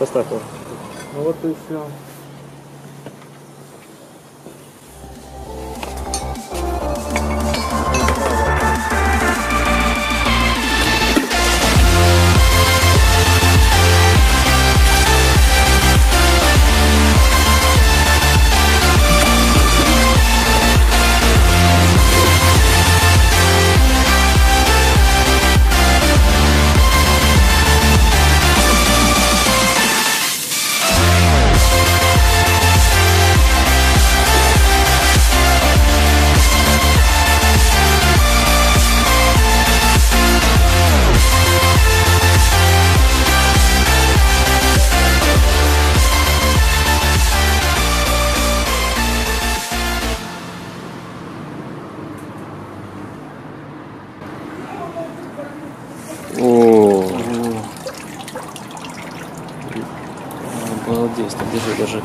состав его. Ну вот и все. Обалдеть, так держи, держи.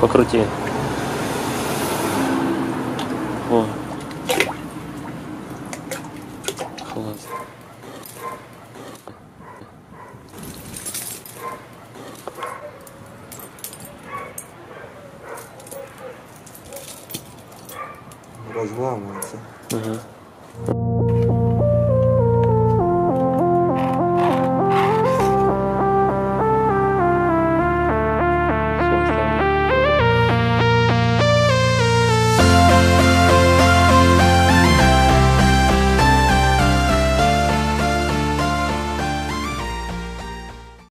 Покрути. О. Класс. Разламывается. Ага.